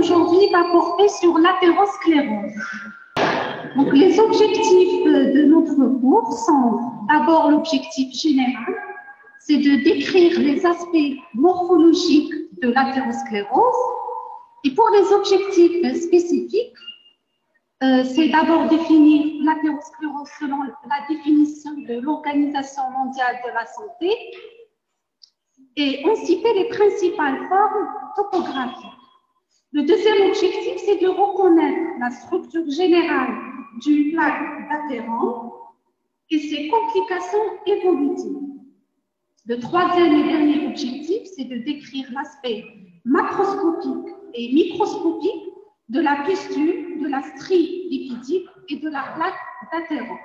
d'aujourd'hui va porter sur l'athérosclérose. Donc, les objectifs de notre cours sont d'abord l'objectif général, c'est de décrire les aspects morphologiques de l'athérosclérose. Et pour les objectifs spécifiques, euh, c'est d'abord définir l'athérosclérose selon la définition de l'Organisation mondiale de la santé et on citait les principales formes topographiques. Le deuxième objectif, c'est de reconnaître la structure générale du plaque d'adhérent et ses complications évolutives. Le troisième et dernier objectif, c'est de décrire l'aspect macroscopique et microscopique de la pustule, de la strie lipidique et de la plaque d'adhérent.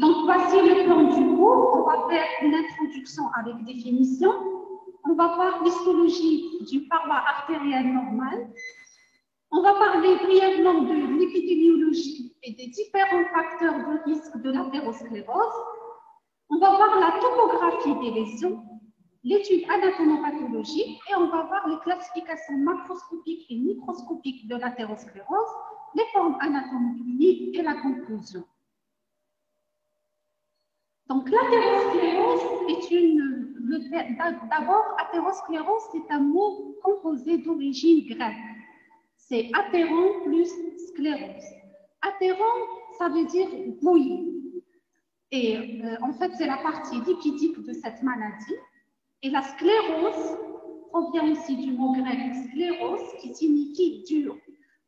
Donc, voici le plan du cours. On va faire une introduction avec définition. On va voir l'histologie du paroi artériel normal. On va parler brièvement de l'épidémiologie et des différents facteurs de risque de l'athérosclérose. On va voir la topographie des lésions, l'étude anatomopathologique et on va voir les classifications macroscopiques et microscopiques de l'athérosclérose, les formes anatomiques et la conclusion. Donc l'athérosclérose est une... D'abord, athérosclérose, c'est un mot composé d'origine grecque. C'est athéron plus sclérose. Athéron, ça veut dire bouillie. Et euh, en fait, c'est la partie lipidique de cette maladie. Et la sclérose provient aussi du mot grec sclérose, qui signifie dur.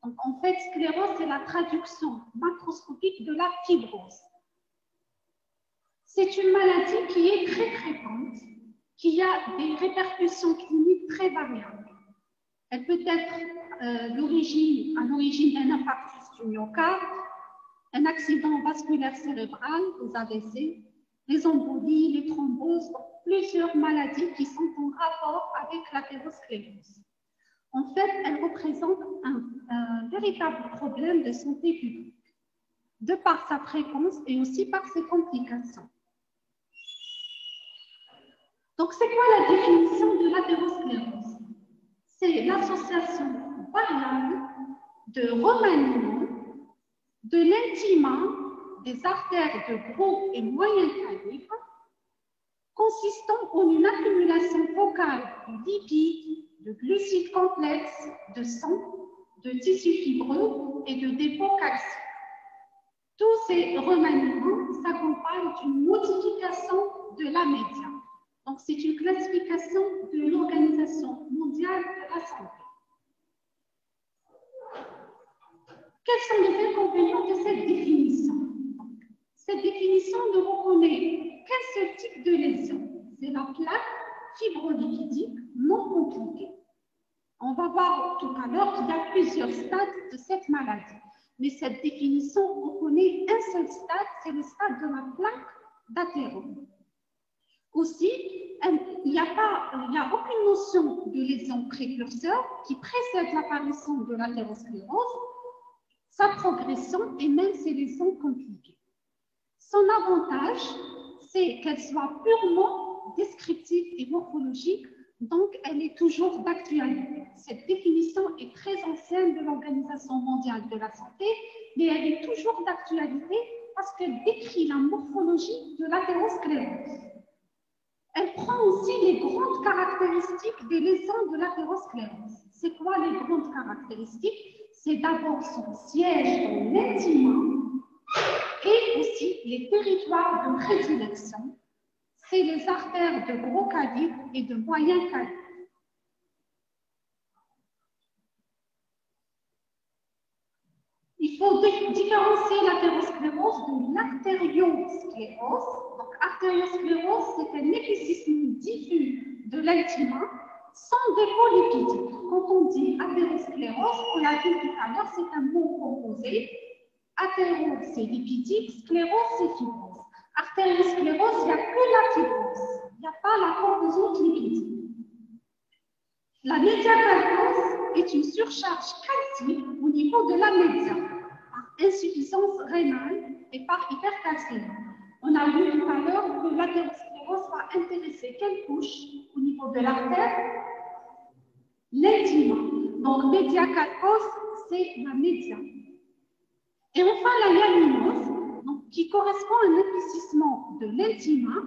Donc, en fait, sclérose, c'est la traduction macroscopique de la fibrose. C'est une maladie qui est très fréquente, qui a des répercussions cliniques très variables. Elle peut être euh, à l'origine d'un infarctus du myocarde, un accident vasculaire cérébral, les AVC, les embolies, les thromboses, plusieurs maladies qui sont en rapport avec l'athérosclérose. En fait, elle représente un, véritable problème de santé publique, de par sa fréquence et aussi par ses complications. Donc, c'est quoi la définition de l'athérosclérose C'est l'association variable de remaniement de l'intima des artères de gros et moyen calibre consistant en une accumulation focale de lipides, de glucides complexes, de sang, de tissus fibreux et de dépôts calciques. Tous ces remaniements s'accompagnent d'une modification de la média. Donc, c'est une classification de l'Organisation mondiale de la santé. Quels sont les inconvénients de cette définition? Cette définition ne reconnaît qu'un seul type de lésion. C'est la plaque fibrolipidique non compliquée. On va voir tout à l'heure qu'il y a plusieurs stades de cette maladie. Mais cette définition reconnaît un seul stade, c'est le stade de la plaque d'athérome. Aussi, il n'y a, a aucune notion de lésion précurseur qui précède l'apparition de l'athérosclérose, sa progression et même ses lésions compliquées. Son avantage, c'est qu'elle soit purement descriptive et morphologique, donc elle est toujours d'actualité. Cette définition est très ancienne de l'Organisation mondiale de la santé, mais elle est toujours d'actualité parce qu'elle décrit la morphologie de l'athérosclérose. Elle prend aussi les grandes caractéristiques des lésions de l'athérosclérose. C'est quoi les grandes caractéristiques? C'est d'abord son siège dans l'intima, et aussi les territoires de prédilection, c'est les artères de gros calibre et de moyen calibre. Il faut différencier l'athérosclérose de l'artériosclérose. Donc, artériosclérose, c'est un épisysme diffus de l'intima sans dépôt lipidique. Quand on dit athérosclérose, on l'a dit tout à l'heure, c'est un mot composé Athéro, c'est lipidique, sclérose, c'est fibrose. Artériosclérose, il n'y a que la fibrose. Il n'y a pas la composante lipidique. La médiacalcose est une surcharge calcique au niveau de la média, insuffisance rénale et par hypercalcémie. On a vu tout à l'heure que l'athérosclérose va intéresser quelle couche au niveau de l'artère L'intime. Donc, médiacarpose, c'est la média. Et enfin, la hyalinose, qui correspond à un de l'intima,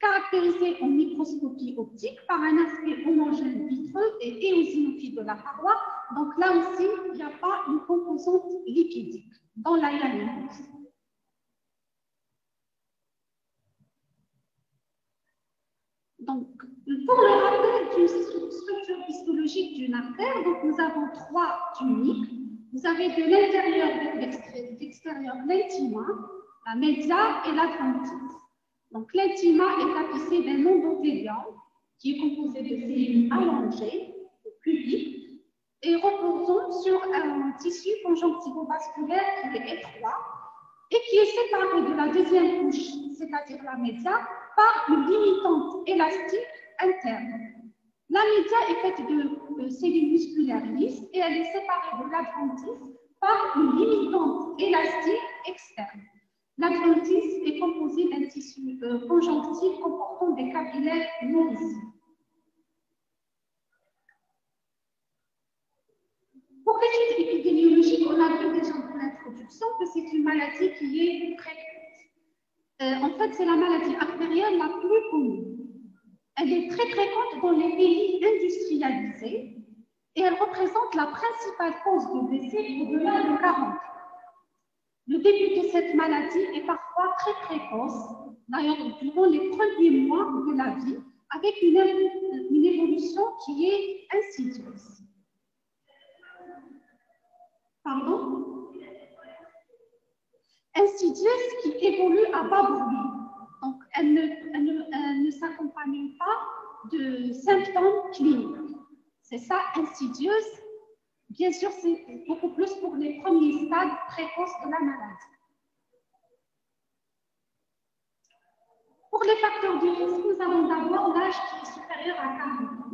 caractérisé en microscopie optique par un aspect homogène vitreux et éosinophile de la paroi. Donc là aussi, il n'y a pas une composante liquidique dans la hyalinose. Donc, pour le rappel d'une structure histologique d'une artère, donc nous avons trois tuniques. Vous avez de l'intérieur de l'extérieur l'intima, la média et la Donc, l'intima est tapissé d'un endothélium qui est composé de cellules allongées, cubiques, et reposant sur un tissu conjonctivovasculaire qui est étroit et qui est séparé de la deuxième couche, c'est-à-dire la média, par une limitante élastique interne. La média est faite de, cellules musculaires lisses et elle est séparée de l'adventice par une limitante élastique externe. L'adventice est composé d'un tissu euh, conjonctif comportant des capillaires nourrissants. Pour l'étude épidémiologique, on a vu déjà dans l'introduction que c'est une maladie qui est fréquente. Euh, en fait, c'est la maladie artérielle la plus commune. Elle est très fréquente dans les pays industrialisés et elle représente la principale cause de décès au-delà de 40 le début de cette maladie est parfois très précoce, d'ailleurs durant les premiers mois de la vie, avec une, une évolution qui est insidieuse. Pardon? Insidieuse qui évolue à bas bruit. Donc, elle ne, elle ne s'accompagne pas de symptômes cliniques. C'est ça, insidieuse, Bien sûr, c'est beaucoup plus pour les premiers stades précoces de la maladie. Pour les facteurs de risque, nous avons d'abord l'âge qui est supérieur à 40 ans,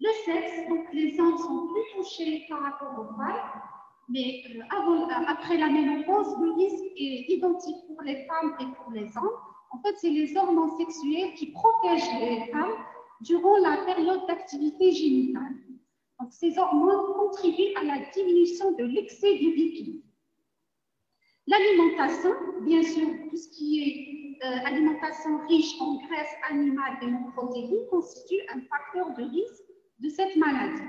le sexe, donc les hommes sont plus touchés par rapport aux femmes, mais euh, euh, après la ménopause, le risque est identique pour les femmes et pour les hommes. En fait, c'est les hormones sexuels qui protègent les femmes durant la période d'activité génitale. Donc, ces hormones contribuent à la diminution de l'excès du liquide. L'alimentation, bien sûr, tout ce qui est euh, alimentation riche en graisses animales et en protéines constitue un facteur de risque de cette maladie.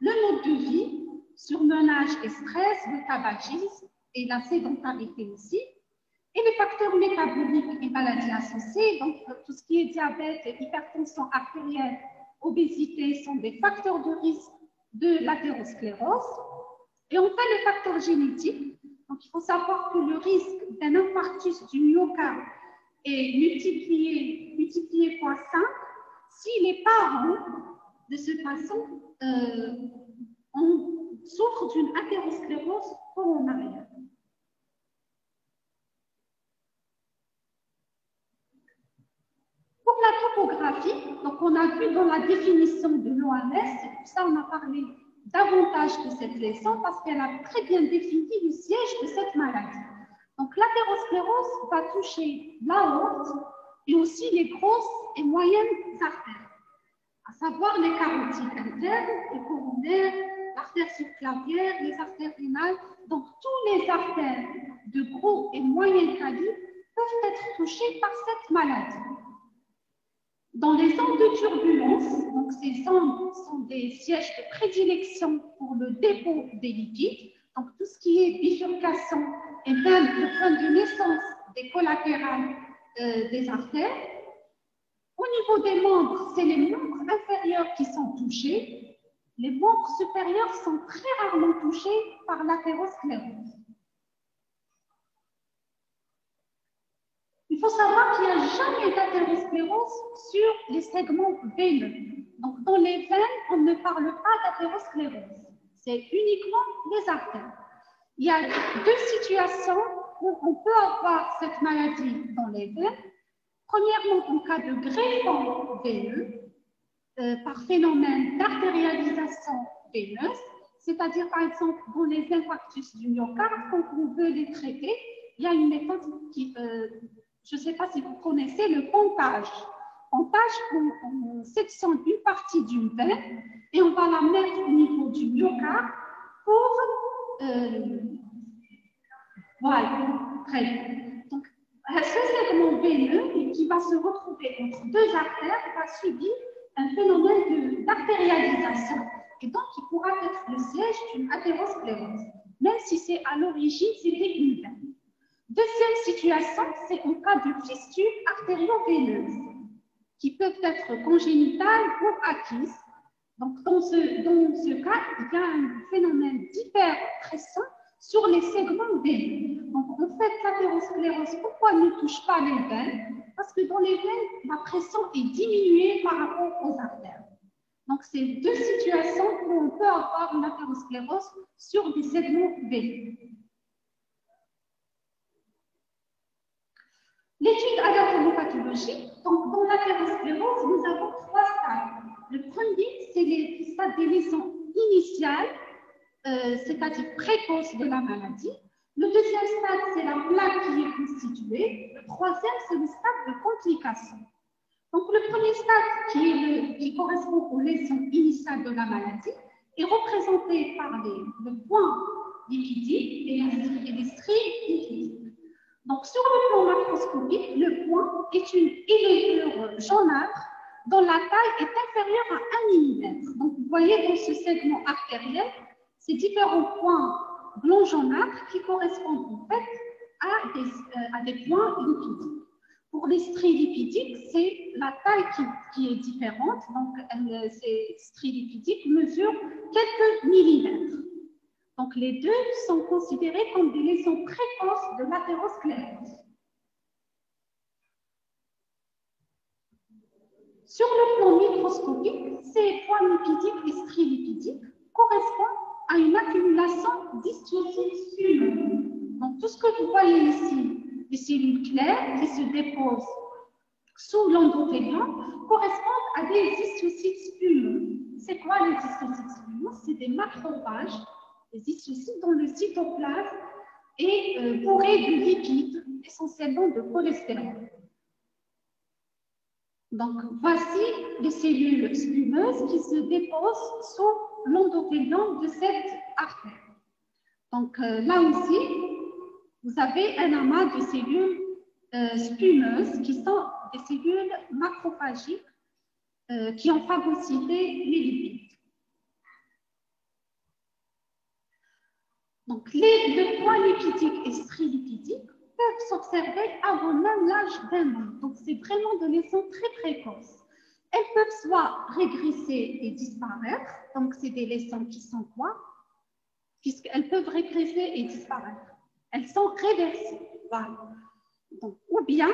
Le mode de vie, surmenage et stress, le tabagisme et la sédentarité aussi, et les facteurs métaboliques et maladies associées, donc tout ce qui est diabète, hypertension artérielle, obésité sont des facteurs de risque de l'athérosclérose. Et enfin, les facteurs génétiques. Donc, il faut savoir que le risque d'un infarctus du myocarde est multiplié, multiplié par 5 si les parents de ce patient euh, souffrent d'une athérosclérose coronarienne. donc on a vu dans la définition de l'OMS, pour ça qu'on a parlé davantage de cette leçon parce qu'elle a très bien défini le siège de cette maladie. Donc l'athérosclérose va toucher l'aorte et aussi les grosses et moyennes artères, à savoir les carotides internes, les coronaires, l'artère subclavienne, les artères rénales. Donc tous les artères de gros et moyen calibre peuvent être touchés par cette maladie. Dans les zones de turbulence, donc ces zones sont des sièges de prédilection pour le dépôt des liquides, donc tout ce qui est bifurcation et même le point de naissance des collatérales euh, des artères. Au niveau des membres, c'est les membres inférieurs qui sont touchés. Les membres supérieurs sont très rarement touchés par l'athérosclérose. Il faut savoir qu'il n'y a jamais d'athérosclérose sur les segments veineux. Donc, dans les veines, on ne parle pas d'athérosclérose. C'est uniquement les artères. Il y a deux situations où on peut avoir cette maladie dans les veines. Premièrement, en cas de greffon veineux, euh, par phénomène d'artérialisation veineuse, c'est-à-dire par exemple dans les infarctus du myocarde, quand on veut les traiter, il y a une méthode qui, euh, je ne sais pas si vous connaissez le pompage. on tâche, on, sectionne une partie d'une veine et on va la mettre au niveau du myocarde pour. Euh, voilà, très bien. Donc, ce segment veineux qui va se retrouver entre deux artères va subir un phénomène d'artérialisation et donc il pourra être le siège d'une athérosclérose, même si c'est à l'origine c'était une veine. Deuxième situation, c'est en cas de fistule artério-veineuse qui peuvent être congénitales ou acquises. Donc, dans ce, dans ce cas, il y a un phénomène d'hyperpression sur les segments veineux. Donc, en fait, l'athérosclérose, pourquoi ne touche pas les veines? Parce que dans les veines, la pression est diminuée par rapport aux artères. Donc, c'est deux situations où on peut avoir une athérosclérose sur des segments veineux. L'étude anatomopathologique, donc dans l'athérosclérose, nous avons trois stades. Le premier, c'est les stades des lésions initiales, euh, c'est-à-dire précoces de la maladie. Le deuxième stade, c'est la plaque qui est constituée. Le troisième, c'est le stade de complication. Donc, le premier stade, le, qui correspond aux lésions initiales de la maladie, est représenté par les, le point lipidique et les stries lipidiques. Donc, sur le plan macroscopique, le point est une élevure jaunâtre dont la taille est inférieure à 1 mm. Donc, vous voyez dans ce segment artériel ces différents points blancs jaunâtres qui correspondent en fait à des, euh, à des points lipidiques. Pour les stries lipidiques, c'est la taille qui, qui, est différente. Donc, ces stries lipidiques mesurent quelques millimètres. Donc, les deux sont considérés comme des lésions précoces de l'athérosclérose. Sur le plan microscopique, ces points lipidiques et stries lipidiques correspondent à une accumulation d'histiocytes spumeux. Donc, tout ce que vous voyez ici, les cellules claires qui se déposent sous l'endothélium, correspondent à des histiocytes spumeux. C'est quoi les histiocytes spumeux C'est des macrophages les histiocytes dont le cytoplasme est euh, bourré de lipides, essentiellement de cholestérol. Donc, voici les cellules spumeuses qui se déposent sous l'endothélium de cette artère. Donc, euh, là aussi, vous avez un amas de cellules euh, spumeuses qui sont des cellules macrophagiques qui ont phagocyté les lipides. Donc, les, le point lipidique et stri-lipidique peuvent s'observer avant même l'âge d'un an. Donc, c'est vraiment de lésions très précoces. Elles peuvent soit régresser et disparaître. Donc, c'est des lésions qui sont quoi? Puisqu'elles peuvent régresser et disparaître. Elles sont réversibles. Voilà. Ou bien,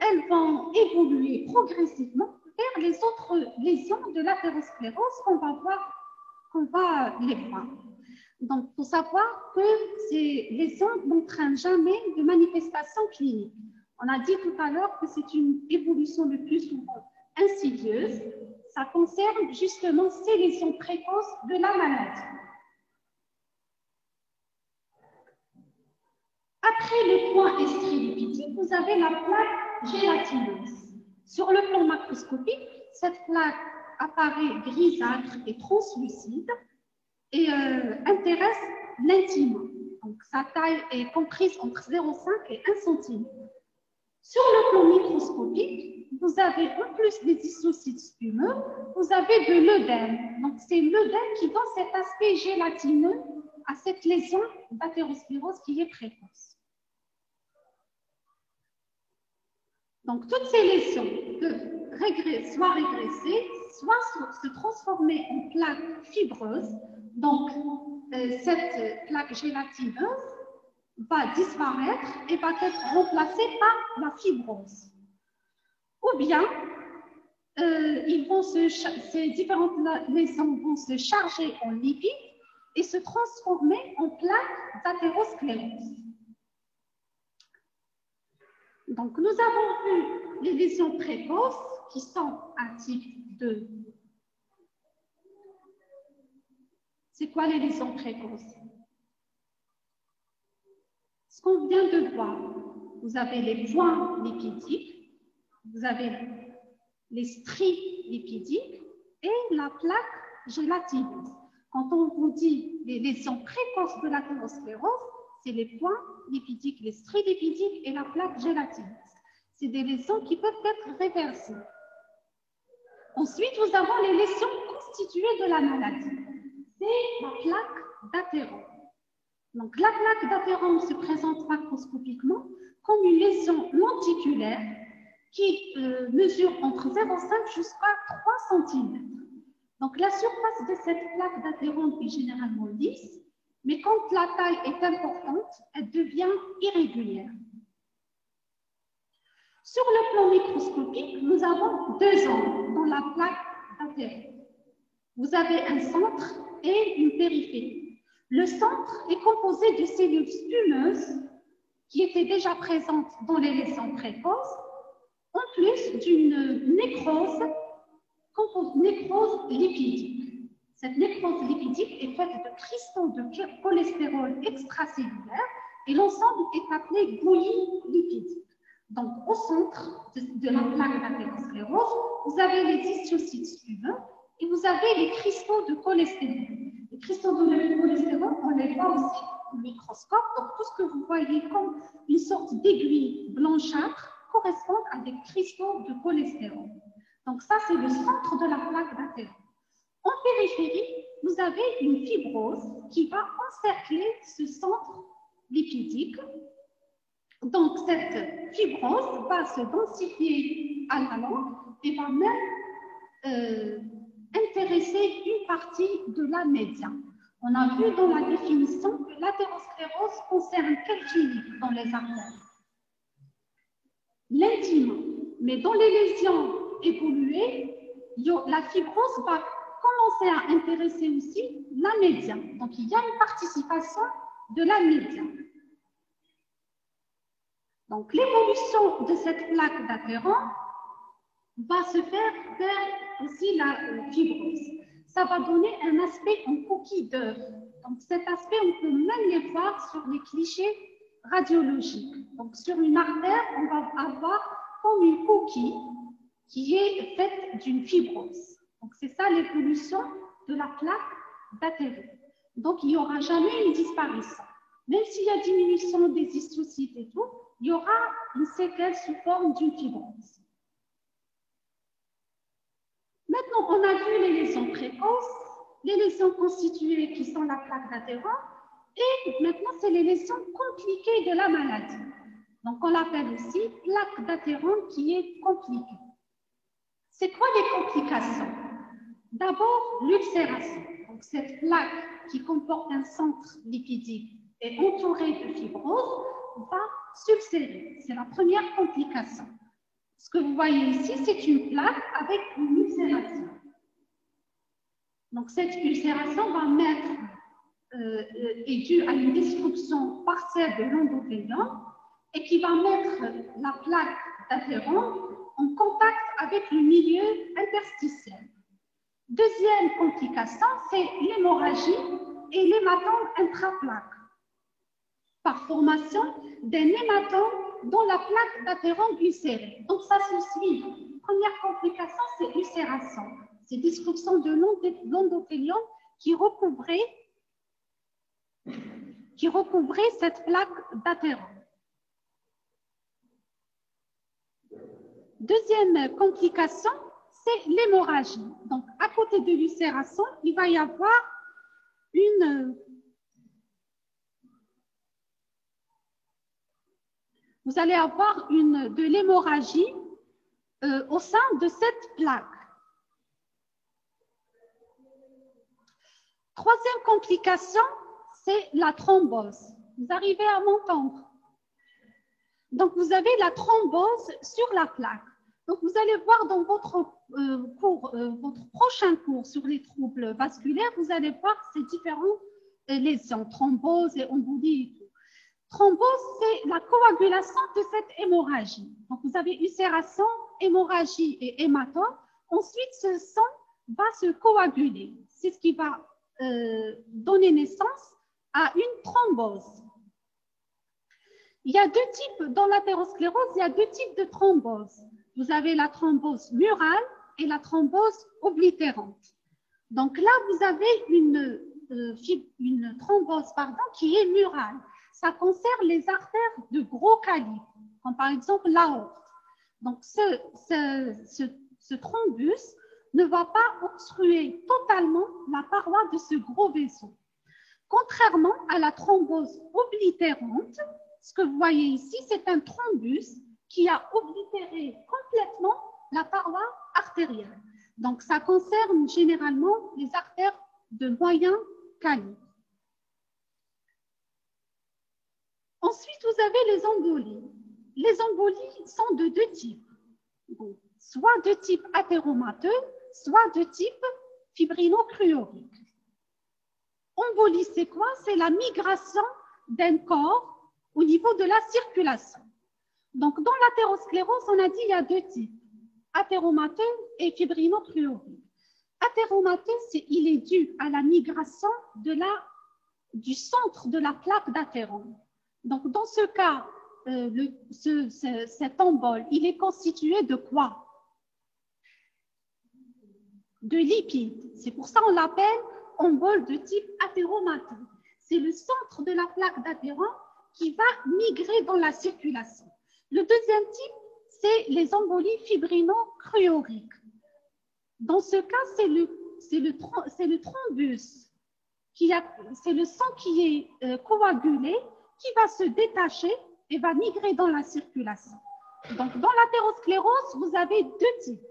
elles vont évoluer progressivement vers les autres lésions de l'athérosclérose qu'on va voir, qu'on va les voir. Donc, faut savoir que ces lésions n'entraînent jamais de manifestation clinique. On a dit tout à l'heure que c'est une évolution le plus souvent insidieuse. Ça concerne justement ces lésions précoces de la maladie. Après le point estrilipidique, vous avez la plaque gélatineuse. Sur le plan macroscopique, cette plaque apparaît grisâtre et translucide et euh, intéresse l'intime. Donc, sa taille est comprise entre 0,5 et 1 cm. Sur le plan microscopique, vous avez en plus des isocytes spumeux, vous avez de l'œdème. Donc, c'est l'œdème qui donne cet aspect gélatineux à cette lésion d'athérosclérose qui est précoce. Donc, toutes ces lésions peuvent soit régresser, soit se transformer en plaques fibreuses donc, euh, cette plaque gélatineuse va disparaître et va être remplacée par la fibrose. Ou bien, euh, ils vont se, ces différentes lésions vont se charger en lipides et se transformer en plaques d'athérosclérose. Donc, nous avons vu les lésions précoces qui sont un type de C'est quoi les lésions précoces? Ce qu'on vient de voir, vous avez les points lipidiques, vous avez les stries lipidiques et la plaque gélatineuse. Quand on vous dit les lésions précoces de l'athérosclérose, c'est les points lipidiques, les stries lipidiques et la plaque gélatineuse. C'est des lésions qui peuvent être réversibles. Ensuite, nous avons les lésions constituées de la maladie. La plaque d'athérome. Donc, la plaque d'athérome se présente macroscopiquement comme une lésion lenticulaire qui euh, mesure entre 0,5 jusqu'à 3 cm. Donc, la surface de cette plaque d'athérome est généralement lisse, mais quand la taille est importante, elle devient irrégulière. Sur le plan microscopique, nous avons deux angles dans la plaque d'athérome. Vous avez un centre et une périphérie. Le centre est composé de cellules spumeuses qui étaient déjà présentes dans les lésions précoces, en plus d'une nécrose, nécrose lipidique. Cette nécrose lipidique est faite de cristaux de cholestérol extracellulaire et l'ensemble est appelé bouillie lipidique. Donc, au centre de, la plaque d'athérosclérose, vous avez les histiocytes spumeux et vous avez les cristaux de cholestérol. Les cristaux de cholestérol, on les voit aussi au microscope. Donc, tout ce que vous voyez comme une sorte d'aiguille blanchâtre correspond à des cristaux de cholestérol. Donc, ça, c'est le centre de la plaque d'athérosclérose. En périphérie, vous avez une fibrose qui va encercler ce centre lipidique donc, cette fibrose va se densifier à la langue et va même euh, intéresser une partie de la média. On a vu dans la définition que l'athérosclérose concerne quelle clinique dans les artères? L'intime. Mais dans les lésions évoluées, la fibrose va commencer à intéresser aussi la média. Donc, il y a une participation de la média. Donc, l'évolution de cette plaque d'adhérent va se faire vers aussi la euh, fibrose. Ça va donner un aspect en coquille d'œuf. Donc, cet aspect, on peut même les voir sur les clichés radiologiques. Donc, sur une artère, on va avoir comme une coquille qui est faite d'une fibrose. Donc, c'est ça l'évolution de la plaque d'athéro. Donc, il n'y aura jamais une disparition. Même s'il y a diminution des histiocytes et tout, il y aura une séquelle sous forme d'une fibrose. Maintenant, on a vu les lésions précoces, les lésions constituées qui sont la plaque d'adhérent, et maintenant, c'est les lésions compliquées de la maladie. Donc, on l'appelle aussi plaque d'adhérent qui est compliquée. C'est quoi les complications? D'abord, l'ulcération. Donc, cette plaque qui comporte un centre lipidique est entourée de fibrose va s'ulcérer. C'est la première complication. Ce que vous voyez ici, c'est une plaque avec une ulcération. Donc, cette ulcération va mettre, euh, est due à une destruction partielle de l'endothélium et qui va mettre la plaque d'adhérent en contact avec le milieu interstitiel. Deuxième complication, c'est l'hémorragie et l'hématome intraplaque par formation d'un hématome dans la plaque d'athérome ulcérée. Donc, ça se suit. Première complication, c'est ulcération. C'est destruction de l'endothélium qui recouvrait, cette plaque d'athérome. Deuxième complication, c'est l'hémorragie. Donc, à côté de l'ulcération, il va y avoir une vous allez avoir une, de l'hémorragie euh, au sein de cette plaque. Troisième complication, c'est la thrombose. Vous arrivez à m'entendre. Donc, vous avez la thrombose sur la plaque. Donc, vous allez voir dans votre euh, cours, euh, votre prochain cours sur les troubles vasculaires, vous allez voir ces différentes lésions, thrombose et embolie Thrombose, c'est la coagulation de cette hémorragie. Donc, vous avez ulcération, hémorragie et hématome. Ensuite, ce sang va se coaguler. C'est ce qui va euh, donner naissance à une thrombose. Il y a deux types, dans l'athérosclérose, il y a deux types de thrombose. vous avez la thrombose murale et la thrombose oblitérante. Donc là, vous avez une, euh, une thrombose pardon, qui est murale. Ça concerne les artères de gros calibre, comme par exemple l'aorte. Donc ce, ce, ce, thrombus ne va pas obstruer totalement la paroi de ce gros vaisseau. Contrairement à la thrombose oblitérante, ce que vous voyez ici, c'est un thrombus qui a oblitéré complètement la paroi artérielle. Donc, ça concerne généralement les artères de moyen calibre. Ensuite, vous avez les embolies. Les embolies sont de deux types. soit de type athéromateux, soit de type fibrinocruorique. Embolie, c'est quoi? C'est la migration d'un corps au niveau de la circulation. Donc, dans l'athérosclérose, on a dit il y a deux types, athéromateux et fibrinocruorique. Athéromateux, il est dû à la migration de la, du centre de la plaque d'athérome. Donc, dans ce cas, euh, cet embol, il est constitué de quoi? De lipides. C'est pour ça qu'on l'appelle embol de type athéromateux. C'est le centre de la plaque d'athérome qui va migrer dans la circulation. Le deuxième type, c'est les embolies fibrino-cruoriques. Dans ce cas, c'est le, le, le, thrombus, c'est le sang qui est euh, coagulé, qui va se détacher et va migrer dans la circulation. Donc, dans l'athérosclérose, vous avez deux types.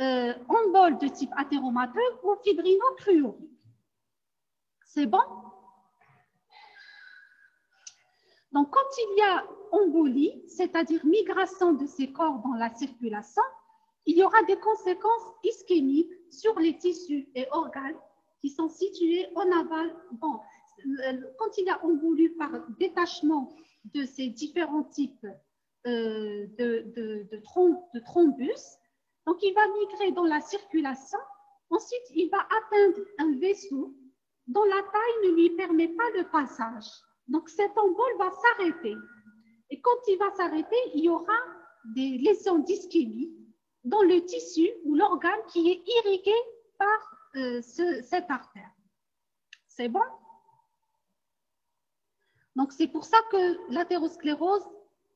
Euh, de type athéromateux ou fibrino-cruorique. C'est bon? Donc, quand il y a embolie, c'est-à-dire migration de ces corps dans la circulation, il y aura des conséquences ischémiques sur les tissus et organes qui sont situés en aval. Quand il a embolie par détachement de ces différents types euh, de, de, de, thrombus, donc il va migrer dans la circulation. Ensuite, il va atteindre un vaisseau dont la taille ne lui permet pas le passage. Donc cet embol va s'arrêter. Et quand il va s'arrêter, il y aura des lésions d'ischémie dans le tissu ou l'organe qui est irrigué par euh, cette artère. C'est bon? Donc c'est pour ça que l'athérosclérose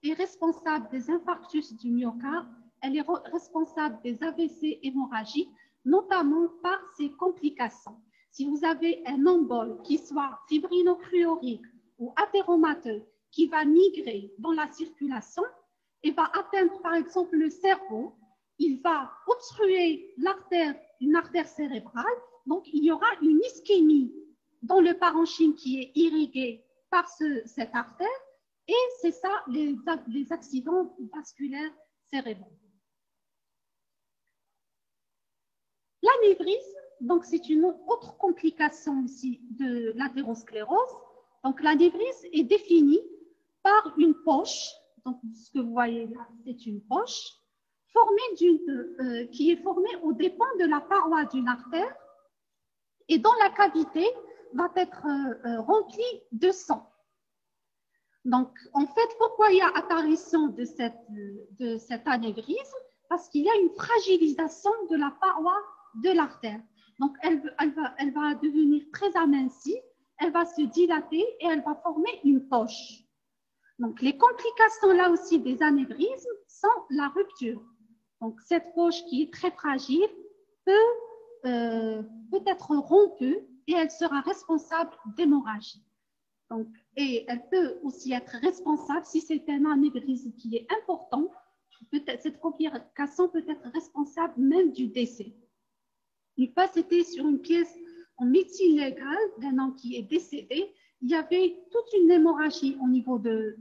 est responsable des infarctus du myocarde, elle est responsable des AVC hémorragiques, notamment par ses complications. Si vous avez un embol qui soit fibrinocruorique ou athéromateux qui va migrer dans la circulation et va atteindre par exemple le cerveau, il va obstruer une artère cérébrale, donc il y aura une ischémie dans le parenchyme qui est irrigué par cette artère, et c'est ça les, accidents vasculaires cérébraux. L'anévrisme, donc c'est une autre complication ici de l'athérosclérose, donc, l'anévrisme est définie par une poche. Donc, ce que vous voyez là, c'est une poche formée euh, qui est formée au dépend de la paroi d'une artère et dont la cavité va être euh, euh, remplie de sang. Donc, en fait, pourquoi il y a apparition de, cette, de cet anévrisme? Parce qu'il y a une fragilisation de la paroi de l'artère. Donc, elle, elle, va, elle va devenir très amincie elle va se dilater et elle va former une poche. Donc, les complications là aussi des anévrismes sont la rupture. Donc, cette poche qui est très fragile peut, euh, peut être rompue et elle sera responsable d'hémorragie. Donc, et elle peut aussi être responsable si c'est un anévrisme qui est important. Cette complication peut être responsable même du décès. Il pas c'était sur une pièce en médecine légale d'un homme qui est décédé, il y avait toute une hémorragie au niveau de,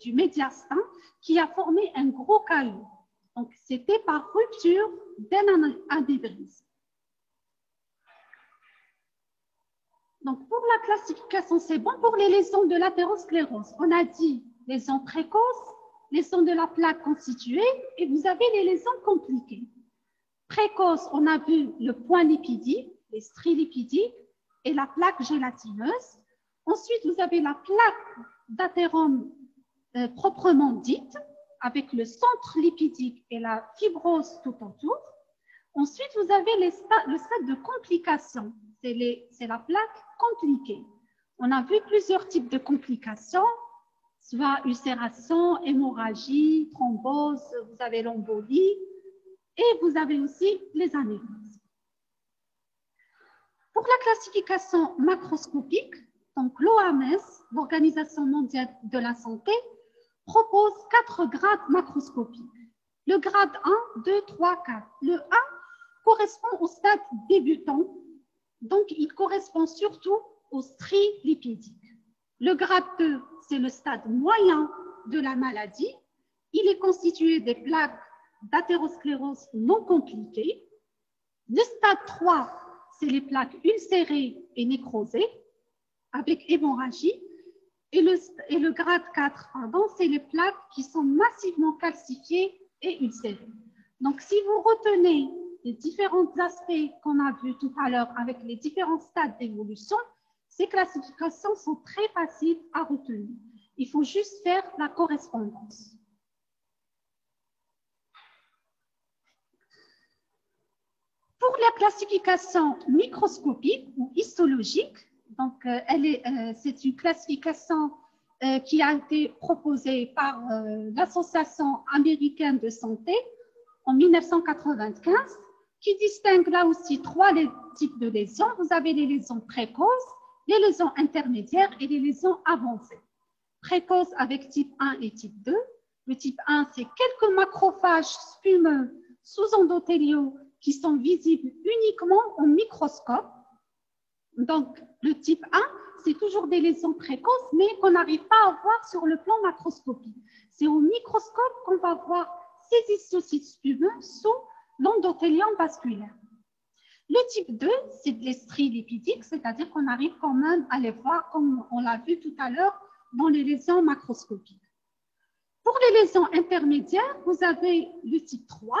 du médiastin qui a formé un gros caillou. Donc, c'était par rupture d'un anévrisme. Donc, pour la classification, c'est bon pour les lésions de l'athérosclérose. On a dit lésions précoces, lésions de la plaque constituée, et vous avez les lésions compliquées. Précoces, on a vu le point lipidique, les strilipidiques et la plaque gélatineuse. Ensuite, vous avez la plaque d'athérome euh, proprement dite, avec le centre lipidique et la fibrose tout autour. Ensuite, vous avez le stade de complication. C'est la plaque compliquée. On a vu plusieurs types de complications, soit ulcération, hémorragie, thrombose, vous avez l'embolie et vous avez aussi les anévrismes. Pour la classification macroscopique, donc l'OMS, l'Organisation mondiale de la santé, propose quatre grades macroscopiques. Le grade 1, 2, 3, 4. Le 1 correspond au stade débutant, donc il correspond surtout au stri lipidique. Le grade 2, c'est le stade moyen de la maladie. Il est constitué des plaques d'athérosclérose non compliquées. Le stade 3, c'est les plaques ulcérées et nécrosées avec hémorragie. Et le, et le grade 4, pardon, c'est les plaques qui sont massivement calcifiées et ulcérées. Donc, si vous retenez les différents aspects qu'on a vus tout à l'heure avec les différents stades d'évolution, ces classifications sont très faciles à retenir. Il faut juste faire la correspondance. Pour la classification microscopique ou histologique, donc euh, euh, c'est une classification euh, qui a été proposée par l'Association américaine de santé en 1995, qui distingue là aussi trois types de lésions. Vous avez les lésions précoces, les lésions intermédiaires et les lésions avancées. Précoces avec type 1 et type 2. Le type 1, c'est quelques macrophages spumeux sous-endothéliaux qui sont visibles uniquement au microscope. Donc, le type 1, c'est toujours des lésions précoces, mais qu'on n'arrive pas à voir sur le plan macroscopique. C'est au microscope qu'on va voir ces isocytes spumeux sous l'endothélium vasculaire. Le type 2, c'est de l'estrie lipidique, c'est-à-dire qu'on arrive quand même à les voir comme on l'a vu tout à l'heure dans les lésions macroscopiques. Pour les lésions intermédiaires, vous avez le type 3.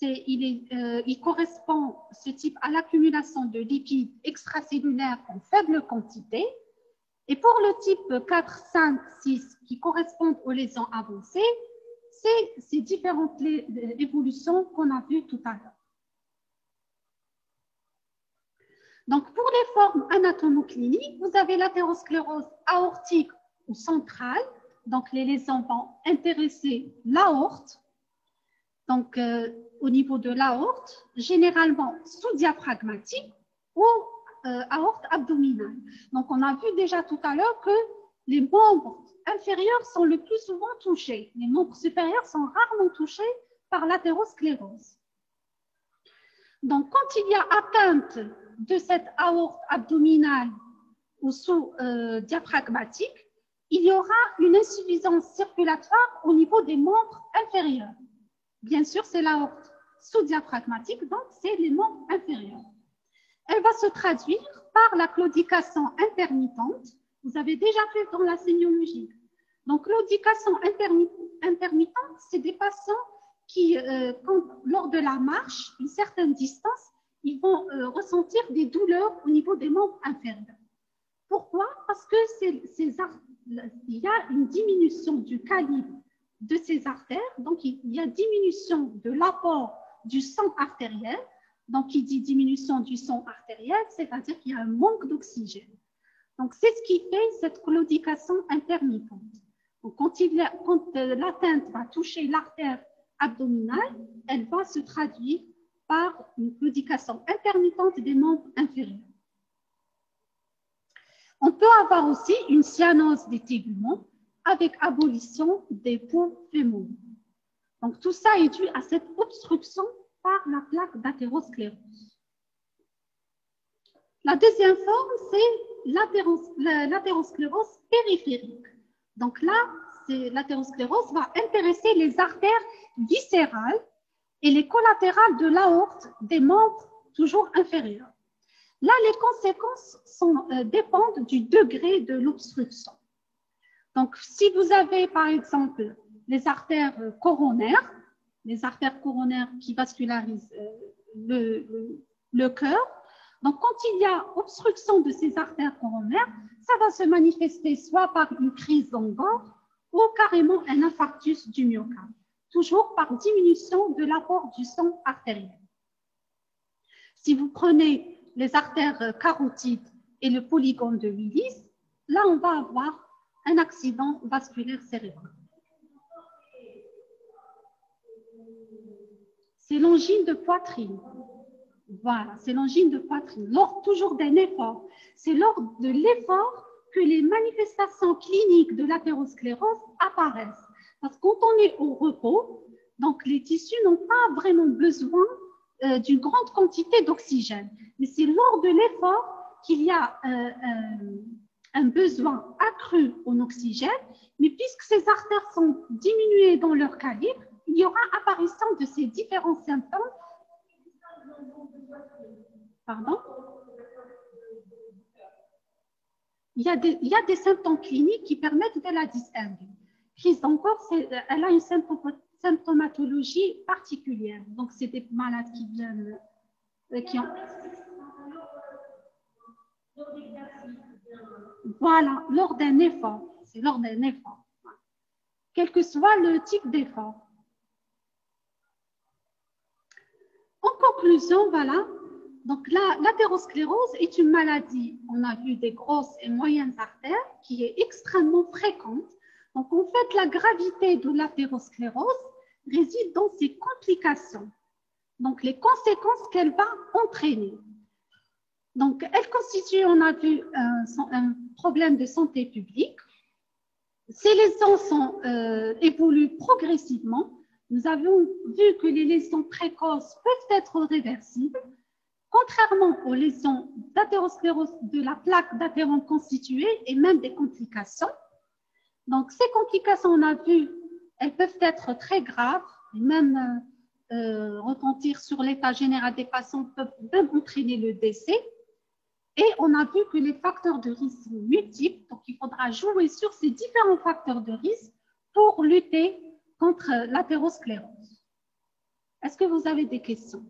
Il, euh, il, correspond, ce type, à l'accumulation de lipides extracellulaires en faible quantité. Et pour le type 4, 5, 6, qui correspondent aux lésions avancées, c'est ces différentes évolutions qu'on a vues tout à l'heure. Donc, pour les formes anatomocliniques, vous avez l'athérosclérose aortique ou centrale. Donc, les lésions vont intéresser l'aorte. Donc, euh, au niveau de l'aorte, généralement sous-diaphragmatique ou euh, aorte abdominale. Donc, on a vu déjà tout à l'heure que les membres inférieurs sont le plus souvent touchés. Les membres supérieurs sont rarement touchés par l'athérosclérose. Donc, quand il y a atteinte de cette aorte abdominale ou sous-diaphragmatique, euh, il y aura une insuffisance circulatoire au niveau des membres inférieurs. Bien sûr, c'est l'aorte sous-diaphragmatique, donc c'est les membres inférieurs. Elle va se traduire par la claudication intermittente vous avez déjà fait dans la sémiologie. Donc, l'audication intermittente, c'est des patients qui, euh, lors de la marche, une certaine distance, ils vont euh, ressentir des douleurs au niveau des membres inférieurs. Pourquoi? Parce que il y a une diminution du calibre de ces artères, donc il y a diminution de l'apport du sang artériel. Donc, il dit diminution du sang artériel, c'est-à-dire qu'il y a un manque d'oxygène. Donc, c'est ce qui fait cette claudication intermittente. Donc, quand, euh, l'atteinte va toucher l'artère abdominale, elle va se traduire par une claudication intermittente des membres inférieurs. On peut avoir aussi une cyanose des téguments avec abolition des ponts fémoraux. Donc, tout ça est dû à cette obstruction par la plaque d'athérosclérose. La deuxième forme, c'est l'athérosclérose périphérique. Donc là, l'athérosclérose va intéresser les artères viscérales et les collatérales de l'aorte des membres toujours inférieurs. Là, les conséquences sont, euh, dépendent du degré de l'obstruction. Donc, si vous avez, par exemple, les artères coronaires, les artères coronaires qui vascularisent euh, le, le cœur, donc, quand il y a obstruction de ces artères coronaires, ça va se manifester soit par une crise d'angor ou carrément un infarctus du myocarde, toujours par diminution de l'apport du sang artériel. Si vous prenez les artères carotides et le polygone de Willis, là, on va avoir un accident vasculaire cérébral. C'est l'angine de poitrine. Voilà, c'est l'angine de poitrine. Lors toujours d'un effort. C'est lors de l'effort que les manifestations cliniques de l'athérosclérose apparaissent. Parce que quand on est au repos, donc les tissus n'ont pas vraiment besoin euh, d'une grande quantité d'oxygène. Mais c'est lors de l'effort qu'il y a euh, euh, un besoin accru en oxygène, mais puisque ces artères sont diminuées dans leur calibre, il y aura apparition de ces différents symptômes. Pardon? Il y, a des, il y a des symptômes cliniques qui permettent de la distinguer. Crise d'encore, elle a une symptomatologie particulière. Donc, c'est des malades qui viennent, euh, qui ont... Voilà, lors d'un effort. C'est lors d'un effort. Quel que soit le type d'effort. En conclusion, voilà. Donc, l'athérosclérose est une maladie, on a vu des grosses et moyennes artères, qui est extrêmement fréquente. Donc, en fait, la gravité de l'athérosclérose réside dans ses complications. Donc, les conséquences qu'elle va entraîner. Donc, elle constitue, on a vu, un, problème de santé publique. Ces lésions sont, euh, évoluent progressivement. Nous avons vu que les lésions précoces peuvent être réversibles, contrairement aux lésions d'athérosclérose de la plaque d'athérome constituée et même des complications. Donc, ces complications, on a vu, elles peuvent être très graves, même euh, euh, retentir sur l'état général des patients, peuvent même entraîner le décès. Et on a vu que les facteurs de risque sont multiples, donc il faudra jouer sur ces différents facteurs de risque pour lutter contre l'athérosclérose. Est-ce que vous avez des questions?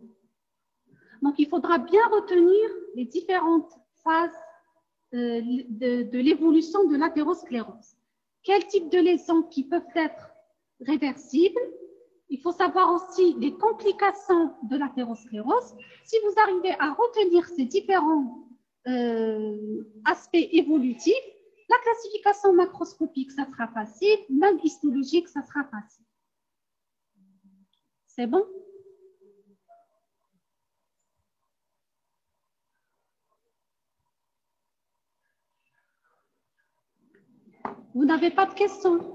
Donc il faudra bien retenir les différentes phases euh, de, l'évolution de l'athérosclérose. Quel type de lésions qui peuvent être réversibles? Il faut savoir aussi les complications de l'athérosclérose. Si vous arrivez à retenir ces différents euh, aspect évolutif, la classification macroscopique, ça sera facile, même histologique, ça sera facile. C'est bon? Vous n'avez pas de questions?